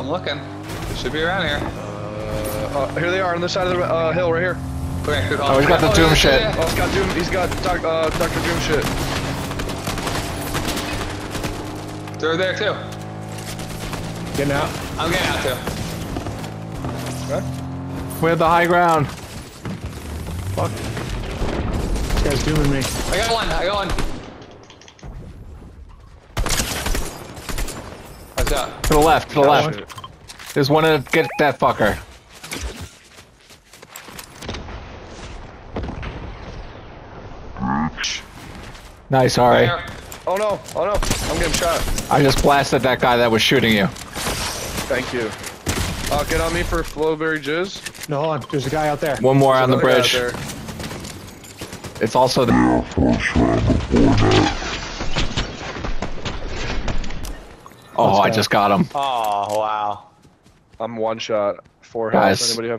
I'm looking. They should be around here. Uh, uh, here they are on the side of the uh, hill right here. Come here. Oh, he's got the Doom yeah, shit. yeah, Oh, he's got Doom. He's got doc, uh, Doctor Doom shit. yeah. They're there too. Getting out. I'm getting out too. Okay. We're at the high ground. Fuck. This guy's dooming me. I got one. I got one. Watch out. To the left, to the left. Shit. There's one to get that fucker. Nice, Ari. There. Oh no! Oh no! I'm getting shot. I just blasted that guy that was shooting you. Thank you. Uh, get on me for Flowberry Fizz. No, hold on. There's a guy out there. One more on the Another guy out bridge. It's also the. Oh, I just got him. Oh wow. I'm one shot. Four Guys. health. Anybody have